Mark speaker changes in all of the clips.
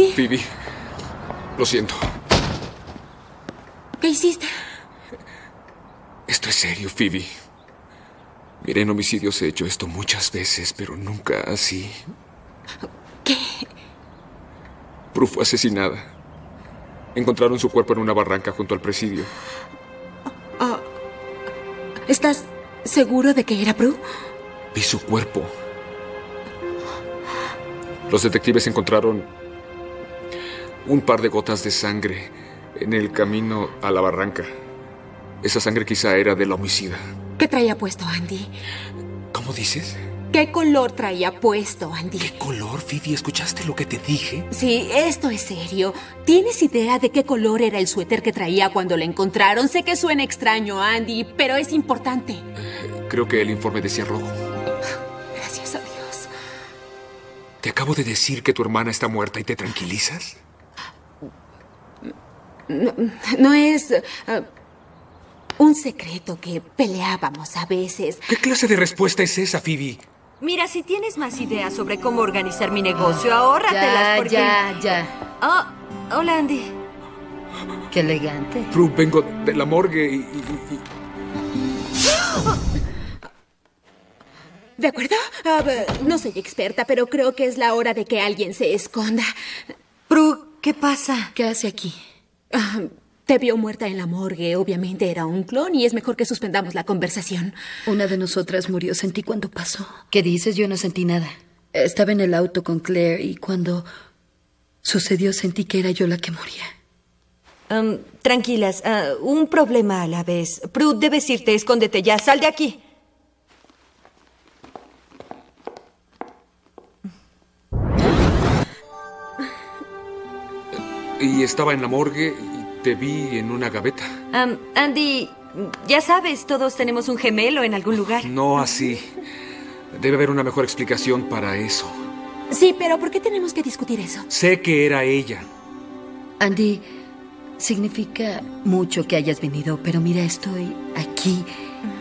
Speaker 1: Andy?
Speaker 2: Phoebe, lo siento.
Speaker 1: ¿Qué hiciste?
Speaker 2: Esto es serio, Phoebe. Mire, en homicidios he hecho esto muchas veces, pero nunca así.
Speaker 1: ¿Qué?
Speaker 2: Prue fue asesinada. Encontraron su cuerpo en una barranca junto al presidio.
Speaker 1: ¿Estás seguro de que era Prue?
Speaker 2: Vi su cuerpo. Los detectives encontraron un par de gotas de sangre en el camino a la barranca. Esa sangre quizá era de la homicida.
Speaker 1: ¿Qué traía puesto Andy?
Speaker 2: ¿Cómo dices?
Speaker 1: ¿Qué color traía puesto Andy?
Speaker 2: ¿Qué color, Phoebe? ¿Escuchaste lo que te dije?
Speaker 1: Sí, esto es serio. ¿Tienes idea de qué color era el suéter que traía cuando lo encontraron? Sé que suena extraño, Andy, pero es importante.
Speaker 2: Creo que el informe decía rojo.
Speaker 1: Gracias a Dios.
Speaker 2: Te acabo de decir que tu hermana está muerta y te tranquilizas.
Speaker 1: No, no es eh, un secreto que peleábamos a veces.
Speaker 2: ¿Qué clase de respuesta es esa, Phoebe?
Speaker 3: Mira, si tienes más ideas sobre cómo organizar mi negocio, ahórratelas
Speaker 4: Ya,
Speaker 3: porque...
Speaker 4: ya, ya.
Speaker 3: Oh, hola, Andy.
Speaker 4: Qué elegante.
Speaker 2: Prue, vengo de la morgue y, y- y-
Speaker 1: ¿De acuerdo? Ah, no soy experta, pero creo que es la hora de que alguien se esconda.
Speaker 3: Prue, ¿qué pasa?
Speaker 4: ¿Qué hace aquí?
Speaker 1: Te vio muerta en la morgue. Obviamente era un clon y es mejor que suspendamos la conversación.
Speaker 4: Una de nosotras murió. Sentí cuando pasó. ¿Qué dices? Yo no sentí nada. Estaba en el auto con Claire y cuando sucedió sentí que era yo la que moría.
Speaker 3: Um, tranquilas, ah, un problema a la vez. Prue, debes irte, escóndete ya, sal de aquí.
Speaker 2: Y estaba en la morgue y te vi en una gaveta.
Speaker 3: Um, Andy, ya sabes, todos tenemos un gemelo en algún lugar.
Speaker 2: No así. Debe haber una mejor explicación para eso.
Speaker 1: Sí, pero ¿por qué tenemos que discutir eso?
Speaker 2: Sé que era ella.
Speaker 4: Andy, significa mucho que hayas venido, pero mira, estoy aquí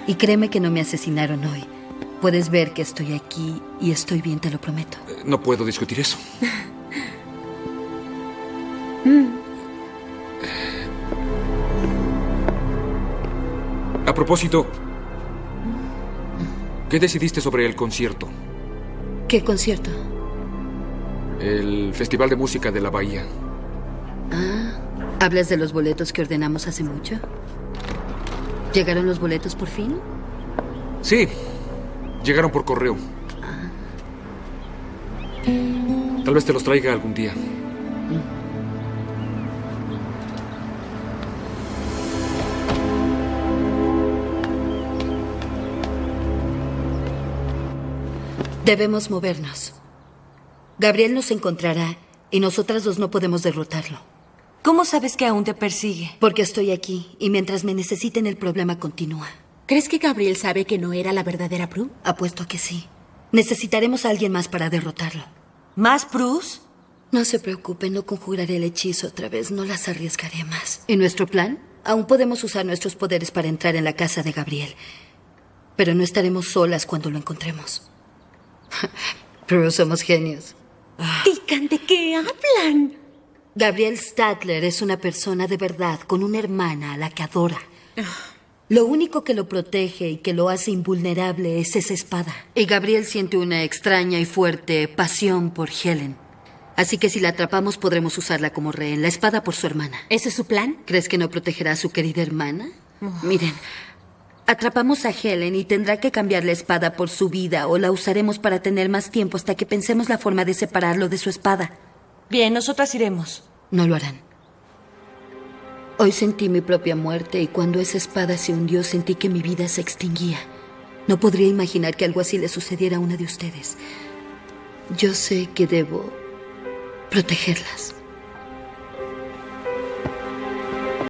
Speaker 4: y créeme que no me asesinaron hoy. Puedes ver que estoy aquí y estoy bien, te lo prometo.
Speaker 2: No puedo discutir eso. A propósito, ¿qué decidiste sobre el concierto?
Speaker 4: ¿Qué concierto?
Speaker 2: El Festival de Música de la Bahía.
Speaker 4: Ah, ¿hablas de los boletos que ordenamos hace mucho? ¿Llegaron los boletos por fin?
Speaker 2: Sí, llegaron por correo. Tal vez te los traiga algún día.
Speaker 4: Debemos movernos. Gabriel nos encontrará y nosotras dos no podemos derrotarlo.
Speaker 3: ¿Cómo sabes que aún te persigue?
Speaker 4: Porque estoy aquí y mientras me necesiten el problema continúa.
Speaker 1: ¿Crees que Gabriel sabe que no era la verdadera Prue?
Speaker 4: Apuesto a que sí. Necesitaremos a alguien más para derrotarlo.
Speaker 3: ¿Más Prus?
Speaker 4: No se preocupe, no conjuraré el hechizo otra vez, no las arriesgaré más. ¿Y nuestro plan? Aún podemos usar nuestros poderes para entrar en la casa de Gabriel. Pero no estaremos solas cuando lo encontremos. Pero somos genios.
Speaker 1: Digan, ¿de qué hablan?
Speaker 4: Gabriel Stadler es una persona de verdad, con una hermana a la que adora. Lo único que lo protege y que lo hace invulnerable es esa espada. Y Gabriel siente una extraña y fuerte pasión por Helen. Así que si la atrapamos podremos usarla como rehén, la espada por su hermana.
Speaker 1: ¿Ese es su plan?
Speaker 4: ¿Crees que no protegerá a su querida hermana? Miren, atrapamos a Helen y tendrá que cambiar la espada por su vida o la usaremos para tener más tiempo hasta que pensemos la forma de separarlo de su espada.
Speaker 3: Bien, nosotras iremos.
Speaker 4: No lo harán. Hoy sentí mi propia muerte y cuando esa espada se hundió sentí que mi vida se extinguía. No podría imaginar que algo así le sucediera a una de ustedes. Yo sé que debo protegerlas.